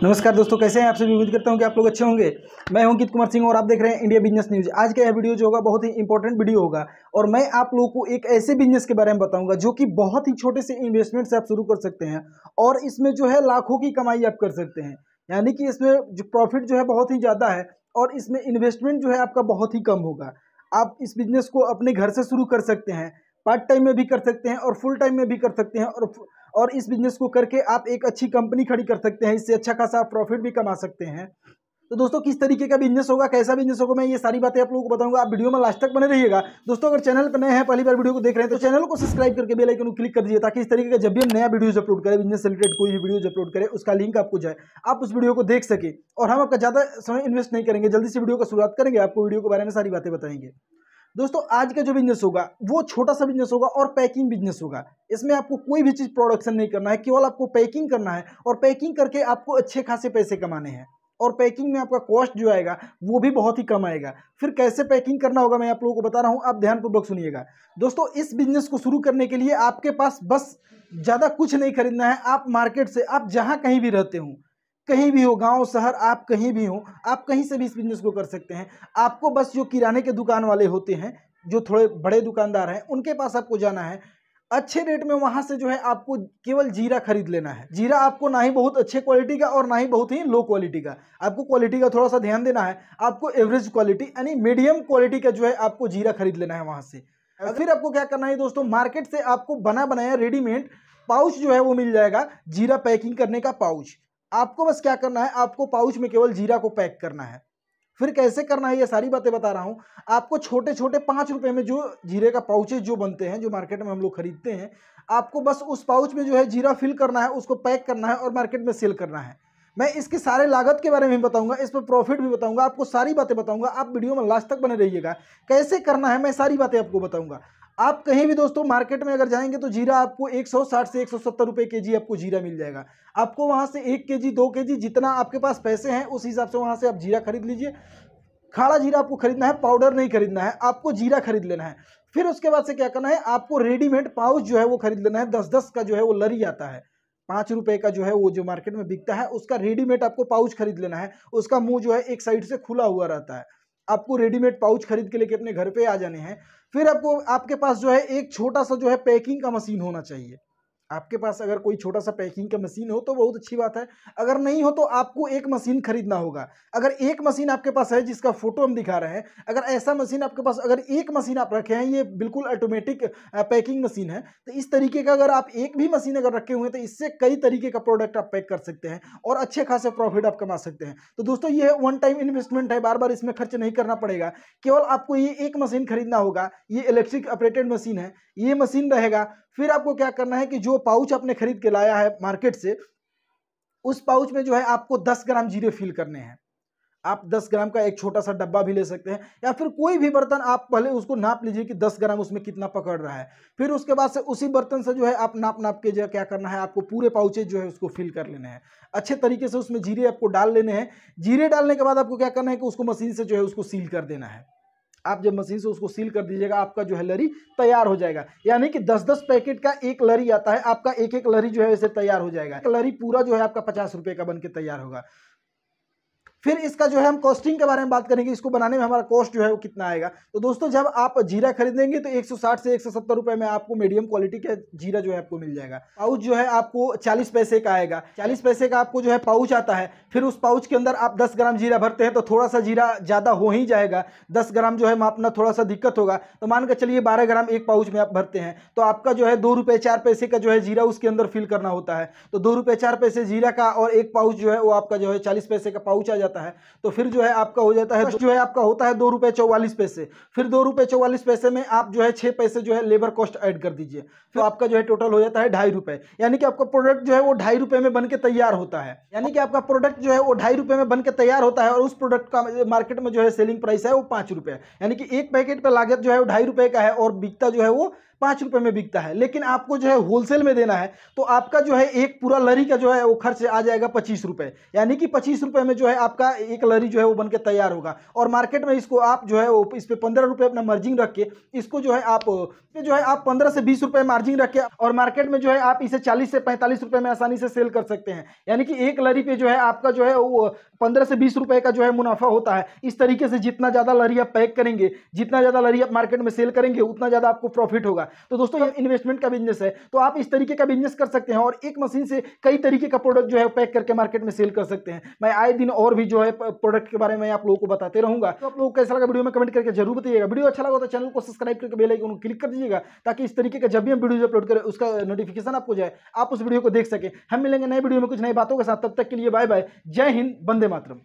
नमस्कार दोस्तों, कैसे हैं आपसे उम्मीद करता हूँ कि आप लोग अच्छे होंगे। मैं हूँ अंकित कुमार सिंह और आप देख रहे हैं इंडिया बिज़नेस न्यूज़। आज का यह वीडियो जो होगा, बहुत ही इंपॉर्टेंट वीडियो होगा। और मैं आप लोगों को एक ऐसे बिज़नेस के बारे में बताऊँगा, जो कि बहुत ही छोटे से इन्वेस्टमेंट से आप शुरू कर सकते हैं और इसमें जो है लाखों की कमाई आप कर सकते हैं। यानी कि इसमें जो प्रॉफिट जो है बहुत ही ज़्यादा है और इसमें इन्वेस्टमेंट जो है आपका बहुत ही कम होगा। आप इस बिज़नेस को अपने घर से शुरू कर सकते हैं पार्ट टाइम में भी कर सकते हैं और फुल टाइम में भी कर सकते हैं और और इस बिज़नेस को करके आप एक अच्छी कंपनी खड़ी कर सकते हैं, इससे अच्छा खासा प्रॉफिट भी कमा सकते हैं। तो दोस्तों, किस तरीके का बिज़नेस होगा, कैसा बिज़नेस होगा, मैं ये सारी बातें आप लोगों को बताऊँगा। आप वीडियो में लास्ट तक बने रहिएगा। दोस्तों, अगर चैनल पर नए हैं, पहली बार वीडियो को देख रहे हैं तो चैनल को सब्सक्राइब करके बेल आइकन को क्लिक कर दीजिए, ताकि इस तरीके का जब भी हम नया वीडियो अपलोड करें बिज़नेस रिलेटेड कोई भी वीडियो अपलोड करें, उसका लिंक आपको जाए। आप उस वीडियो को देख सके और हम आपका ज़्यादा समय इन्वेस्ट नहीं करेंगे, जल्दी से वीडियो का शुरुआत करेंगे, आपको वीडियो के बारे में सारी बातें बताएँगे। दोस्तों, आज का जो बिज़नेस होगा, वो छोटा सा बिज़नेस होगा और पैकिंग बिज़नेस होगा। इसमें आपको कोई भी चीज़ प्रोडक्शन नहीं करना है, केवल आपको पैकिंग करना है और पैकिंग करके आपको अच्छे खासे पैसे कमाने हैं। और पैकिंग में आपका कॉस्ट जो आएगा, वो भी बहुत ही कम आएगा। फिर कैसे पैकिंग करना होगा, मैं आप लोगों को बता रहा हूँ, आप ध्यानपूर्वक सुनिएगा। दोस्तों, इस बिज़नेस को शुरू करने के लिए आपके पास बस ज़्यादा कुछ नहीं खरीदना है। आप मार्केट से, आप जहाँ कहीं भी रहते हो कहीं भी हो गाँव शहर आप कहीं भी हो आप कहीं से भी इस बिज़नेस को कर सकते हैं। आपको बस जो किराने के दुकान वाले होते हैं जो थोड़े बड़े दुकानदार हैं उनके पास आपको जाना है। अच्छे रेट में वहाँ से जो है आपको केवल जीरा खरीद लेना है। जीरा आपको ना ही बहुत अच्छे क्वालिटी का और ना ही बहुत ही लो क्वालिटी का। आपको क्वालिटी का थोड़ा सा ध्यान देना है। आपको एवरेज क्वालिटी यानी मीडियम क्वालिटी का जो है आपको जीरा खरीद लेना है वहाँ से। फिर आपको क्या करना है दोस्तों मार्केट से आपको बना बनाया रेडीमेड पाउच जो है वो मिल जाएगा जीरा पैकिंग करने का पाउच। आपको बस क्या करना है, आपको पाउच में केवल जीरा को पैक करना है। फिर कैसे करना है, ये सारी बातें बता रहा हूँ। आपको छोटे छोटे पाँच रुपये में जो जीरे का पाउचेज जो बनते हैं, जो मार्केट में हम लोग खरीदते हैं, आपको बस उस पाउच में जो है जीरा फिल करना है, उसको पैक करना है और मार्केट में सेल करना है। मैं इसके सारे लागत के बारे में भी बताऊँगा, इस पर प्रॉफिट भी बताऊँगा, आपको सारी बातें बताऊँगा। आप वीडियो में लास्ट तक बने रहिएगा। कैसे करना है, मैं सारी बातें आपको बताऊँगा। आप कहीं भी दोस्तों मार्केट में अगर जाएँगे तो जीरा आपको 160 से 170 रुपए के जी आपको जीरा मिल जाएगा। आपको वहाँ से एक के जी, दो के जी जितना आपके पास पैसे हैं, उस हिसाब से वहाँ से आप जीरा खरीद लीजिए। खाड़ा जीरा आपको खरीदना है, पाउडर नहीं खरीदना है, आपको जीरा खरीद लेना है। फिर उसके बाद से क्या करना है, आपको रेडीमेड पाउच जो है वो खरीद लेना है। दस दस का जो है वो लरी आता है। पाँच रुपए का जो है वो जो मार्केट में बिकता है, उसका रेडीमेड आपको पाउच खरीद लेना है। उसका मुँह जो है एक साइड से खुला हुआ रहता है। आपको रेडीमेड पाउच खरीद के लेके अपने घर पे आ जाने हैं। फिर आपको, आपके पास जो है एक छोटा सा जो है पैकिंग का मशीन होना चाहिए। आपके पास अगर कोई छोटा सा पैकिंग का मशीन हो तो बहुत अच्छी बात है। अगर नहीं हो तो आपको एक मशीन खरीदना होगा। अगर एक मशीन आपके पास है जिसका फ़ोटो हम दिखा रहे हैं, अगर ऐसा मशीन आपके पास, अगर एक मशीन आप रखे हैं, ये बिल्कुल ऑटोमेटिक पैकिंग मशीन है तो इस तरीके का अगर आप एक भी मशीन अगर रखे हुए हैं तो इससे कई तरीके का प्रोडक्ट आप पैक कर सकते हैं और अच्छे खासे प्रॉफिट आप कमा सकते हैं। तो दोस्तों, ये वन टाइम इन्वेस्टमेंट है बार बार इसमें खर्च नहीं करना पड़ेगा। केवल आपको ये एक मशीन खरीदना होगा, ये इलेक्ट्रिक ऑपरेटेड मशीन है, ये मशीन रहेगा, फिर आपको क्या करना है कि जो पाउच आपने खरीद के लाया है मार्केट से, उस पाउच में जो है आपको 10 ग्राम जीरे फिल करने हैं। आप 10 ग्राम का एक छोटा सा डब्बा भी ले सकते हैं, या फिर कोई भी बर्तन आप पहले उसको नाप लीजिए कि 10 ग्राम उसमें कितना पकड़ रहा है। फिर उसके बाद से उसी बर्तन से जो है आप नाप नाप के जो क्या करना है, आपको पूरे पाउचेज जो है उसको फिल कर लेने हैं। अच्छे तरीके से उसमें जीरे आपको डाल लेने हैं। जीरे डालने के बाद आपको क्या करना है कि उसको मशीन से जो है उसको सील कर देना है। आप जब मशीन से उसको सील कर दीजिएगा, आपका जो है लरी तैयार हो जाएगा। यानी कि दस दस पैकेट का एक लरी आता है, आपका एक एक लरी जो है, वैसे तैयार हो जाएगा। लरी पूरा जो है आपका पचास रुपए का बन के तैयार होगा। फिर इसका जो है हम कॉस्टिंग के बारे में बात करेंगे इसको बनाने में हमारा कॉस्ट जो है वो कितना आएगा तो दोस्तों जब आप जीरा खरीदेंगे तो 160 से 170 रुपए में आपको मीडियम क्वालिटी का जीरा जो है आपको मिल जाएगा पाउच जो है आपको 40 पैसे का आएगा 40 पैसे का आपको जो है पाउच आता है फिर उस पाउच के अंदर आप दस ग्राम जीरा भरते हैं तो थोड़ा सा जीरा ज़्यादा हो ही जाएगा दस ग्राम जो है मापना थोड़ा सा दिक्कत होगा तो मान कर चलिए बारह ग्राम एक पाउच में आप भरते हैं तो आपका जो है दो रुपये चार पैसे का जो है जीरा उसके अंदर फिल करना होता है तो दो रुपये चार पैसे जीरा का और एक पाउच जो है वो आपका जो है चालीस पैसे का पाउच आ जाता है तो फिर जो है आपका हो जाता है जो है आपका होता है दो रुपये चौवालीस पैसे फिर दो रुपये चौवालीस पैसे में आप जो है छः पैसे जो है लेबर कॉस्ट ऐड कर दीजिए तो आपका जो है टोटल हो जाता है ढाई रुपये यानी कि आपका प्रोडक्ट जो है वो ढाई रुपये में बन के तैयार होता है यानी कि आपका प्रोडक्ट जो है वो ढाई रुपये में बन के तैयार होता है और उस प्रोडक्ट का मार्केट में जो है सेलिंग प्राइस है वो पाँच रुपये यानी कि एक पैकेट पर लागत जो है वो ढाई रुपये का है और बिकता जो है वो पाँच रुपये में बिकता है लेकिन आपको जो है होलसेल में देना है तो आपका जो है एक पूरा लरी का जो है वो खर्च आ जाएगा पच्चीस रुपये यानी कि पच्चीस रुपये में जो है आपका एक लरी जो है वो बन के तैयार होगा और मार्केट में इसको आप जो है वो इस पर पंद्रह रुपये अपना मार्जिन रख के इसको जो है आप जो है आप पंद्रह से बीस रुपये मार्जिन रख के और मार्केट में जो है आप इसे चालीस से पैंतालीस रुपये में आसानी से सेल कर सकते हैं यानी कि एक लरी पे जो है आपका जो है वो पंद्रह से बीस रुपये का जो है मुनाफा होता है इस तरीके से जितना ज़्यादा लरी आप पैक करेंगे जितना ज़्यादा लरी आप मार्केट में सेल करेंगे उतना ज़्यादा आपको प्रॉफिट होगा तो दोस्तों, ये इन्वेस्टमेंट का बिज़नेस है। तो आप इस तरीके का बिज़नेस कर सकते हैं और एक मशीन से कई तरीके का प्रोडक्ट जो है पैक करके मार्केट में सेल कर सकते हैं। मैं आए दिन और भी जो है प्रोडक्ट के बारे में आप लोगों को बताते रहूँगा। तो आप लोग कैसा लगा वीडियो में कमेंट करके ज़रूर बताइएगा। वीडियो अच्छा लगा तो चैनल को सब्सक्राइब करके बेल आइकन क्लिक कर दीजिएगा ताकि इस तरीके का जब भी हम वीडियो अपलोड करें, उसका नोटिफिकेशन आपको जाए। आप उस वीडियो को देख सके। हम मिलेंगे नए वीडियो में कुछ नई बातों के साथ। तब तक के लिए बाय बाय जय हिंद, वंदे मातरम।